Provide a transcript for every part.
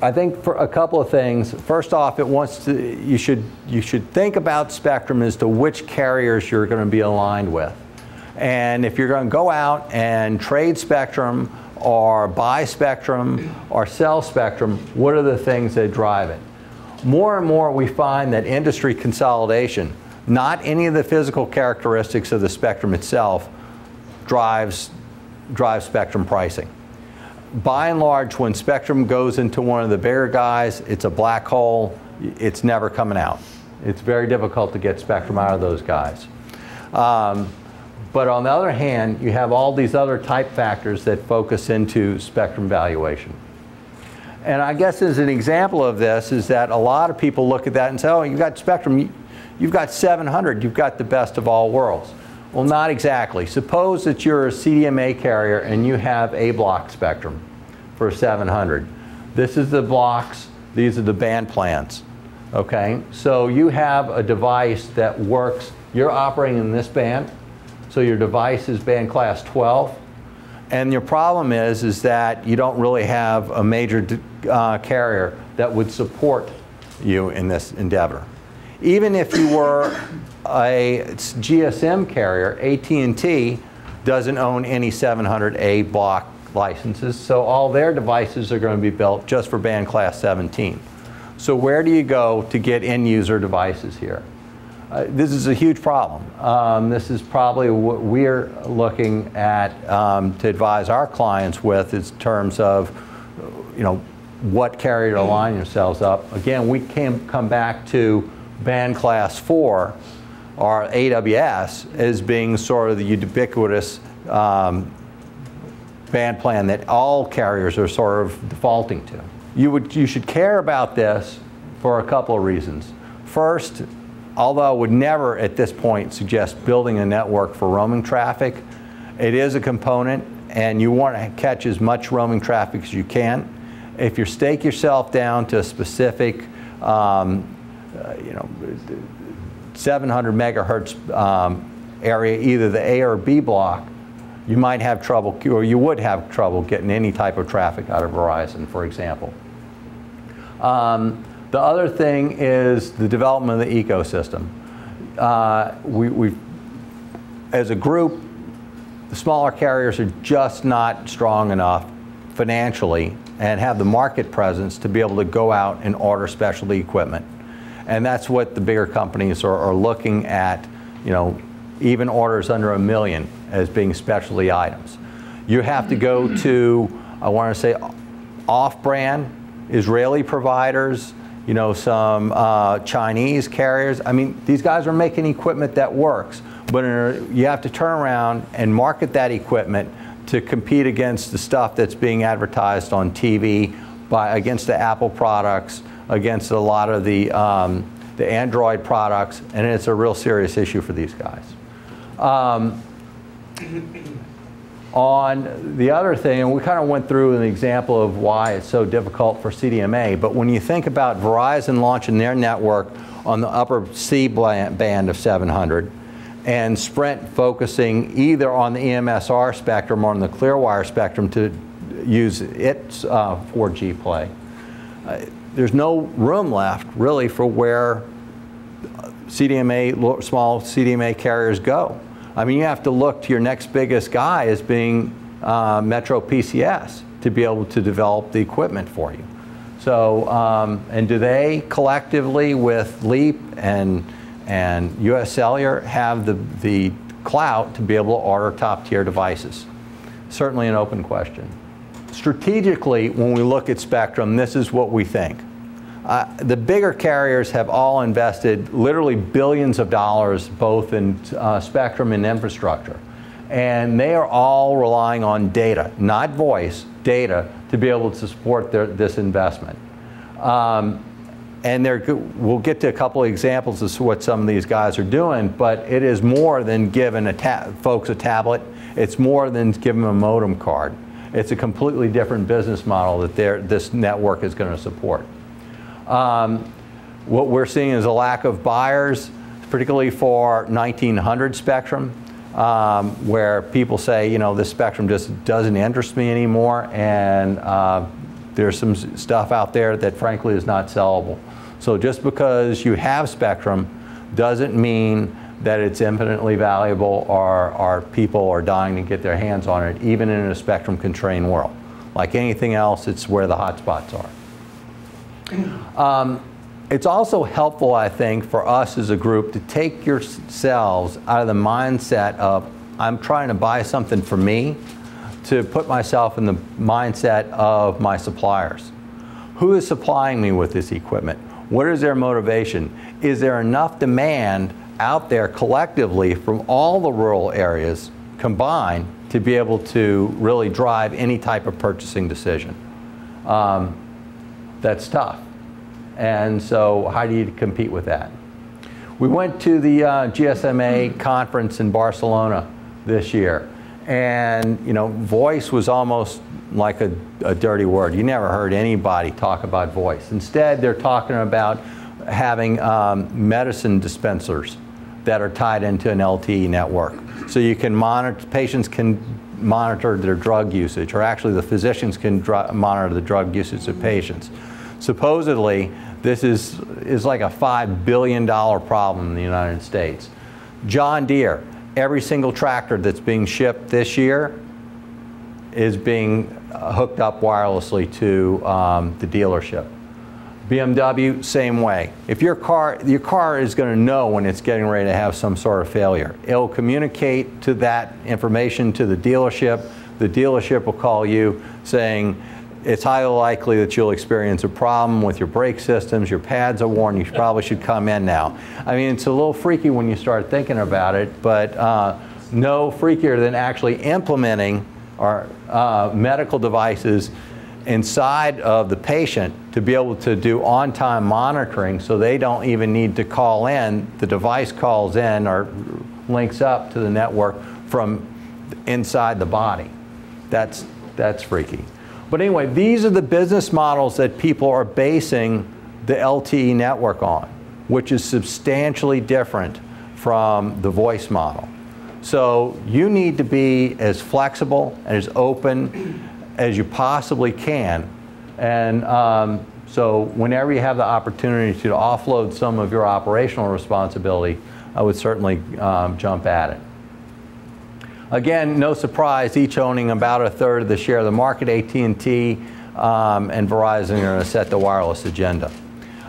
I think for a couple of things. First off, it wants to you should you should think about spectrum as to which carriers you're going to be aligned with. And if you're going to go out and trade spectrum or buy spectrum or sell spectrum, what are the things that drive it? More and more we find that industry consolidation, not any of the physical characteristics of the spectrum itself, drives, drives spectrum pricing by and large, when spectrum goes into one of the bigger guys, it's a black hole. It's never coming out. It's very difficult to get spectrum out of those guys. Um, but on the other hand, you have all these other type factors that focus into spectrum valuation. And I guess as an example of this is that a lot of people look at that and say, oh, you've got spectrum, you've got 700, you've got the best of all worlds. Well, not exactly. Suppose that you're a CDMA carrier and you have a block spectrum for 700. This is the blocks, these are the band plans. Okay, so you have a device that works, you're operating in this band, so your device is band class 12, and your problem is, is that you don't really have a major uh, carrier that would support you in this endeavor. Even if you were a GSM carrier, AT&T doesn't own any 700A block licenses, so all their devices are going to be built just for band class 17. So where do you go to get end user devices here? Uh, this is a huge problem. Um, this is probably what we're looking at um, to advise our clients with in terms of, you know, what carrier to line yourselves up. Again, we can come back to band class 4 or AWS as being sort of the ubiquitous um, band plan that all carriers are sort of defaulting to. You, would, you should care about this for a couple of reasons. First, although I would never at this point suggest building a network for roaming traffic, it is a component and you want to catch as much roaming traffic as you can. If you stake yourself down to a specific um, uh, you know, 700 megahertz um, area, either the A or B block, you might have trouble, or you would have trouble getting any type of traffic out of Verizon, for example. Um, the other thing is the development of the ecosystem. Uh, we, we, as a group, the smaller carriers are just not strong enough financially and have the market presence to be able to go out and order specialty equipment. And that's what the bigger companies are, are looking at, you know, even orders under a million as being specialty items. You have to go to, I want to say, off-brand Israeli providers, you know, some uh, Chinese carriers. I mean, these guys are making equipment that works, but a, you have to turn around and market that equipment to compete against the stuff that's being advertised on TV by against the Apple products, against a lot of the, um, the Android products, and it's a real serious issue for these guys. Um, on the other thing, and we kind of went through an example of why it's so difficult for CDMA, but when you think about Verizon launching their network on the upper C band of 700, and Sprint focusing either on the ESMR spectrum or on the Clearwire spectrum to use its uh, 4G play. Uh, there's no room left really for where CDMA, small CDMA carriers go. I mean, you have to look to your next biggest guy as being uh, Metro PCS to be able to develop the equipment for you. So, um, and do they collectively with Leap and, and US Cellular have the, the clout to be able to order top tier devices? Certainly an open question. Strategically, when we look at spectrum, this is what we think. Uh, the bigger carriers have all invested literally billions of dollars both in uh, spectrum and infrastructure. And they are all relying on data, not voice, data, to be able to support their, this investment. Um, and we'll get to a couple of examples of what some of these guys are doing, but it is more than giving a folks a tablet. It's more than giving them a modem card. It's a completely different business model that this network is going to support. Um, what we're seeing is a lack of buyers, particularly for 1900 spectrum, um, where people say, you know, this spectrum just doesn't interest me anymore, and uh, there's some stuff out there that frankly is not sellable. So just because you have spectrum doesn't mean that it's infinitely valuable or, or people are dying to get their hands on it, even in a spectrum constrained world. Like anything else, it's where the hotspots are. Um, it's also helpful, I think, for us as a group to take yourselves out of the mindset of, I'm trying to buy something for me, to put myself in the mindset of my suppliers. Who is supplying me with this equipment? What is their motivation? Is there enough demand out there collectively from all the rural areas combined to be able to really drive any type of purchasing decision. Um, that's tough. And so how do you compete with that? We went to the uh, GSMA conference in Barcelona this year. And you know, voice was almost like a, a dirty word. You never heard anybody talk about voice. Instead, they're talking about having um, medicine dispensers that are tied into an LTE network. So you can monitor, patients can monitor their drug usage, or actually the physicians can monitor the drug usage of patients. Supposedly, this is, is like a $5 billion problem in the United States. John Deere, every single tractor that's being shipped this year is being hooked up wirelessly to um, the dealership. BMW, same way. If your car, your car is going to know when it's getting ready to have some sort of failure. It'll communicate to that information to the dealership. The dealership will call you saying, it's highly likely that you'll experience a problem with your brake systems, your pads are worn, you probably should come in now. I mean, it's a little freaky when you start thinking about it, but uh, no freakier than actually implementing our uh, medical devices inside of the patient to be able to do on-time monitoring so they don't even need to call in. The device calls in or links up to the network from inside the body. That's, that's freaky. But anyway, these are the business models that people are basing the LTE network on, which is substantially different from the voice model. So you need to be as flexible and as open as you possibly can. And um, so whenever you have the opportunity to offload some of your operational responsibility, I would certainly um, jump at it. Again, no surprise, each owning about a third of the share of the market, AT&T um, and Verizon are going to set the wireless agenda.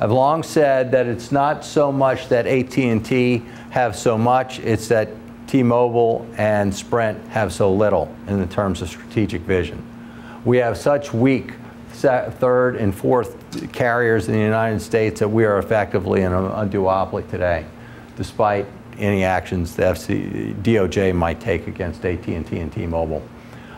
I've long said that it's not so much that AT&T have so much, it's that T-Mobile and Sprint have so little in the terms of strategic vision. We have such weak third and fourth carriers in the United States that we are effectively in a, a duopoly today, despite any actions the FC, DOJ might take against AT&T and T-Mobile.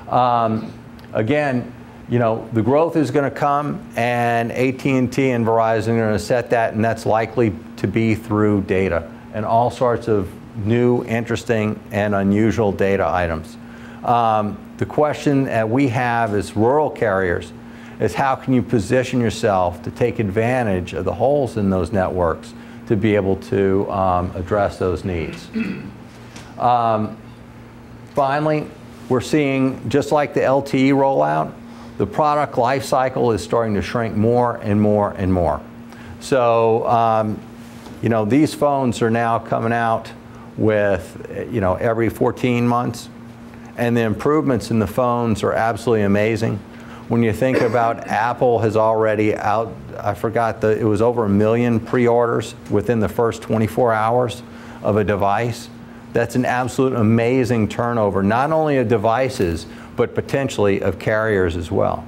Um, again, you know, the growth is going to come, and AT&T and Verizon are going to set that, and that's likely to be through data and all sorts of new, interesting, and unusual data items. Um, the question that we have as rural carriers is how can you position yourself to take advantage of the holes in those networks to be able to um, address those needs. Um, finally, we're seeing, just like the LTE rollout, the product life cycle is starting to shrink more and more and more. So, um, you know, these phones are now coming out with, you know, every 14 months, and the improvements in the phones are absolutely amazing. When you think about Apple has already out, I forgot, the, it was over a million pre-orders within the first 24 hours of a device. That's an absolute amazing turnover, not only of devices, but potentially of carriers as well.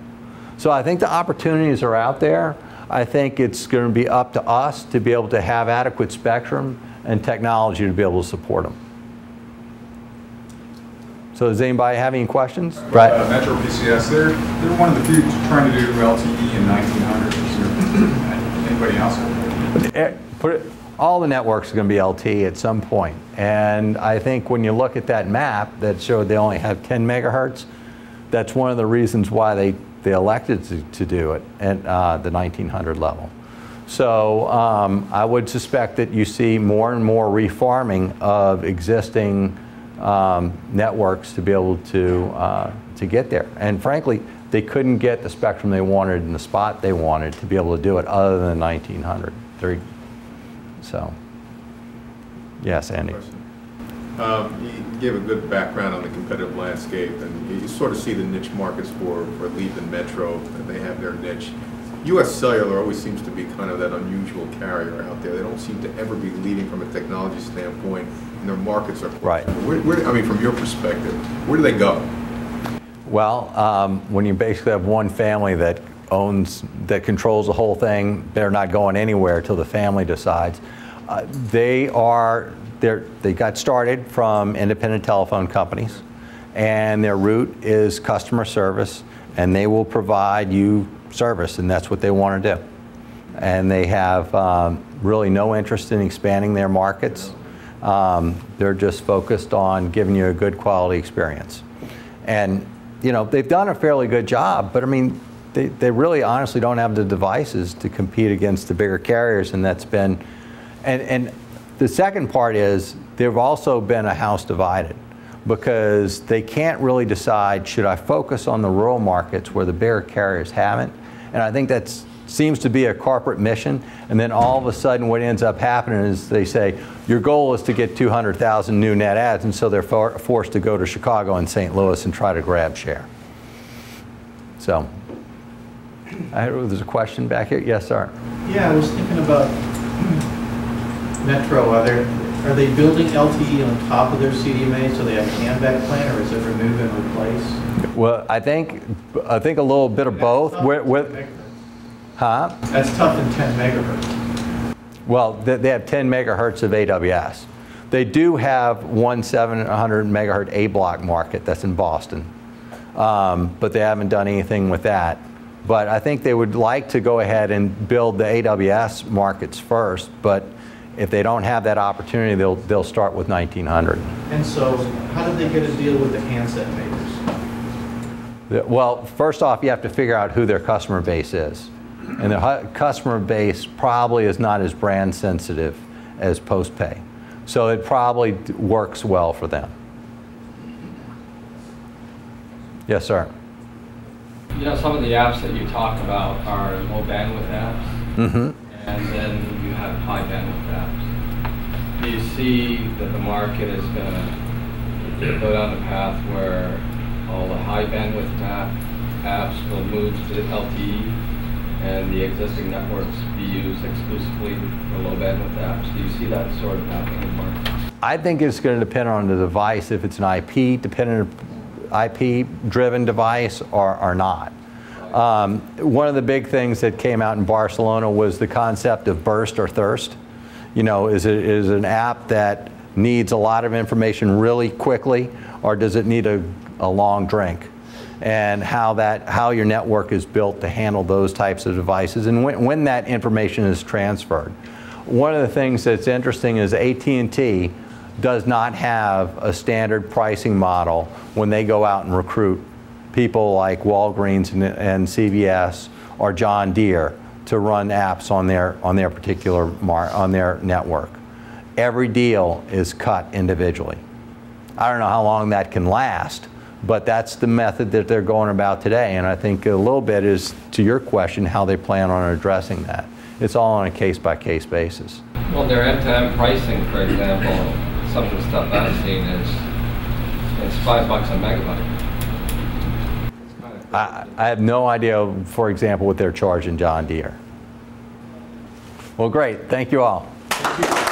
So I think the opportunities are out there. I think it's going to be up to us to be able to have adequate spectrum and technology to be able to support them. So does anybody have any questions? Right. Uh, Metro PCS, they're, they're one of the few trying to do LTE in 1900. Anybody else? Eh, put it, all the networks are going to be LTE at some point. And I think when you look at that map that showed they only have 10 megahertz, that's one of the reasons why they, they elected to, to do it at uh, the 1900 level. So um, I would suspect that you see more and more refarming of existing um, networks to be able to, uh, to get there. And frankly, they couldn't get the spectrum they wanted in the spot they wanted to be able to do it other than 1900. They're- so, yes, Andy. Um, You gave a good background on the competitive landscape, and you sort of see the niche markets for, for Leap and Metro, and they have their niche. US Cellular always seems to be kind of that unusual carrier out there. They don't seem to ever be leading from a technology standpoint, and their markets are. Right. Where, where, I mean, from your perspective, where do they go? Well, um, when you basically have one family that owns, that controls the whole thing, they're not going anywhere till the family decides. Uh, they are, they're, they got started from independent telephone companies, and their route is customer service, and they will provide you service, and that's what they want to do. And they have um, really no interest in expanding their markets. Um, they're just focused on giving you a good quality experience. And, you know, they've done a fairly good job, but I mean, they, they really honestly don't have the devices to compete against the bigger carriers, and that's been, and, and the second part is they've also been a house divided because they can't really decide should I focus on the rural markets where the bigger carriers haven't? And I think that seems to be a corporate mission. And then all of a sudden, what ends up happening is they say, your goal is to get 200,000 new net adds, and so they're for, forced to go to Chicago and St. Louis and try to grab share. So, I, there's a question back here. Yes, sir. Yeah, I was thinking about Metro, are there, are they building LTE on top of their CDMA so they have a handback plan, or is it remove and replace? Well, I think I think a little bit of both. That's With, tough with, in 10 huh? megahertz. That's tough in 10 megahertz. Well, they, they have 10 megahertz of AWS. They do have one 700 megahertz A block market that's in Boston, um, but they haven't done anything with that. But I think they would like to go ahead and build the AWS markets first. But if they don't have that opportunity, they'll they'll start with 1900. And so, how did they get a deal with the handset makers? The- Well, first off, you have to figure out who their customer base is. And the hu- customer base probably is not as brand sensitive as postpay. So it probably d- works well for them. Yes, sir. You know, some of the apps that you talk about are low bandwidth apps, hmm and then you have high bandwidth apps. Do you see that the market is going to go down the path where all the high bandwidth app, apps will move to LTE, and the existing networks be used exclusively for low bandwidth apps? Do you see that sort of happening in the market? I think it's going to depend on the device, if it's an IP dependent, IP driven device or, or not. Um, one of the big things that came out in Barcelona was the concept of burst or thirst. You know, is it is an app that needs a lot of information really quickly, or does it need a, a long drink? And how that how your network is built to handle those types of devices, and when, when that information is transferred. One of the things that's interesting is AT&T does not have a standard pricing model when they go out and recruit people like Walgreens and, and CVS or John Deere to run apps on their on their particular mar, on their network. Every deal is cut individually. I don't know how long that can last, but that's the method that they're going about today. And I think a little bit is to your question how they plan on addressing that. It's all on a case by case basis. Well, their end-to-end pricing, for example, some of the stuff I've seen is, it's five bucks a megabyte. I, I have no idea, for example, what they're charging John Deere. Well, great. Thank you all. Thank you.